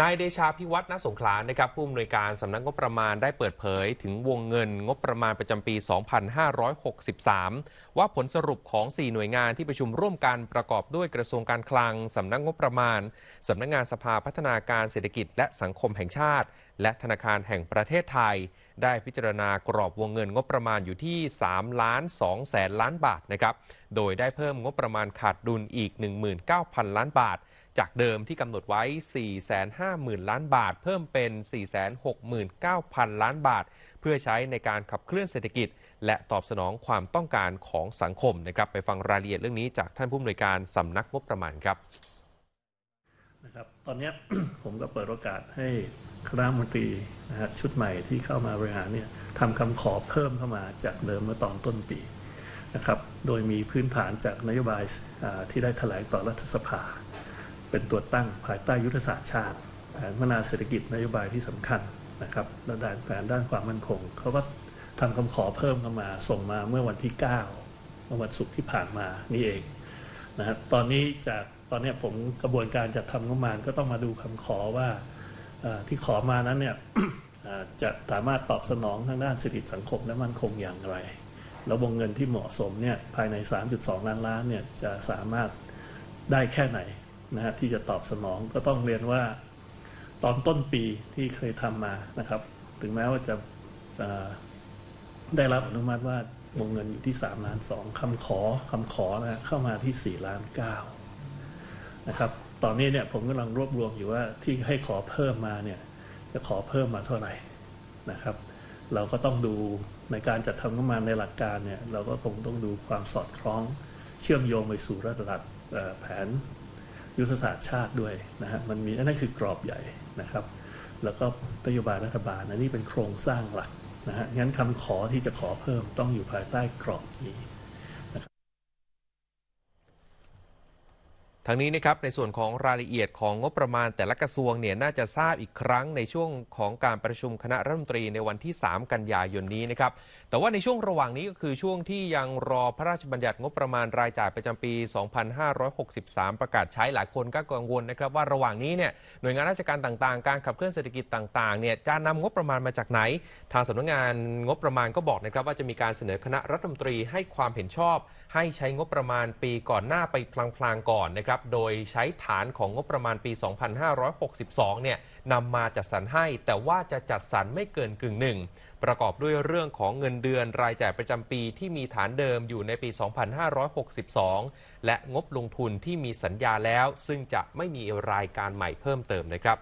นายเดชาพิวัฒน์ณสงขลานะครับผู้อำนวยการสำนักงบประมาณได้เปิดเผย ถึงวงเงินงบประมาณประจำปี 2563 ว่าผลสรุปของ 4 หน่วยงานที่ประชุมร่วมกันประกอบด้วยกระทรวงการคลังสำนักงบประมาณสำนักงานสภาพัฒนาการเศรษฐกิจ และสังคมแห่งชาติ และธนาคารแห่งประเทศไทย ได้พิจารณากรอบวงเงินงบประมาณอยู่ที่ 3 ล้าน2แสนล้านบาทนะครับโดยได้เพิ่มงบประมาณขาดดุลอีก 19,000 ล้านบาท จากเดิมที่กำหนดไว้ 450,000 ล้านบาท เพิ่มเป็น 469,000 ล้านบาท เพื่อใช้ในการขับเคลื่อนเศรษฐกิจ และตอบสนองความต้องการของสังคมนะครับ ไปฟังรายละเอียดเรื่องนี้จากท่านผู้อำนวยการสำนักงบประมาณครับนะครับตอนนี้ผมก็เปิดโอกาสให้คณะมนตรีนะฮะชุดใหม่ที่เข้ามาบริหารเนี่ยทำคำขอเพิ่มเข้ามาจากเดิมเมื่อตอนต้นปีนะครับ โดยมีพื้นฐานจากนโยบายที่ได้แถลงต่อรัฐสภา เป็นตัวตั้งภายใต้ยุทธศาสตร์ชาติ แผนพัฒนาเศรษฐกิจนโยบายที่สำคัญนะครับและด้านแผนด้านความมั่นคงเขาก็ทำคำขอเพิ่มเข้ามาส่งมาเมื่อวันที่9เมื่อวันศุกร์ที่ผ่านมานี่เองนะฮะตอนนี้จากตอนนี้ผมกระบวนการจัดทำงบประมาณก็ต้องมาดูคำขอว่าที่ขอมานั้นเนี่ยจะสามารถตอบสนองทางด้านเศรษฐกิจสังคมและมั่นคงอย่างไร แล้ววงเงินที่เหมาะสมเนี่ยภายใน 3.2 ล้านล้านเนี่ยจะสามารถได้แค่ไหน นะฮะที่จะตอบสนองก็ต้องเรียนว่าตอนต้นปีที่เคยทำมานะครับ ถึงแม้ว่าจะได้รับอนุมัติว่าวงเงินอยู่ที่3ล้าน2คำขอคำขอนะเข้ามาที่4ล้าน9นะครับตอนนี้เนี่ยผมกำลังรวบรวมอยู่ว่าที่ให้ขอเพิ่มมาเนี่ยจะขอเพิ่มมาเท่าไหร่นะครับ เราก็ต้องดูในการจัดทำงบประมาณในหลักการเนี่ยเราก็คงต้องดูความสอดคล้องเชื่อมโยงไปสู่ระดับแผน ยุทธศาสตร์ชาติด้วยนะฮะมันมีนั่นคือกรอบใหญ่นะครับ แล้วก็นโยบายรัฐบาลนะนี่เป็นโครงสร้างหลักนะฮะงั้นคำขอที่จะขอเพิ่มต้องอยู่ภายใต้กรอบนี้ ทางนี้นะครับในส่วนของรายละเอียดของงบประมาณแต่ละกระทรวงเนี่ยน่าจะทราบอีกครั้งในช่วงของการประชุมคณะรัฐมนตรีในวันที่ 3 กันยายนนี้นะครับแต่ว่าในช่วงระหว่างนี้ก็คือช่วงที่ยังรอพระราชบัญญัติงบประมาณรายจ่ายประจำปี 2563 ประกาศใช้หลายคนก็กังวลนะครับว่าระหว่างนี้เนี่ยหน่วยงานราชการต่างๆ การขับเคลื่อนเศรษฐกิจต่างๆเนี่ยจะนำงบประมาณมาจากไหน ทางสำนักงานงบประมาณก็บอกนะครับว่าจะมีการเสนอคณะรัฐมนตรีให้ความเห็นชอบ ให้ใช้งบประมาณปีก่อนหน้าไปพลางๆก่อนนะครับ โดยใช้ฐานของงบประมาณปี 2562 เนี่ยนำมาจัดสรรให้ แต่ว่าจะจัดสรรไม่เกินกึ่งหนึ่ง ประกอบด้วยเรื่องของเงินเดือนรายจ่ายประจำปีที่มีฐานเดิมอยู่ในปี 2562 และงบลงทุนที่มีสัญญาแล้ว ซึ่งจะไม่มีรายการใหม่เพิ่มเติมนะครับ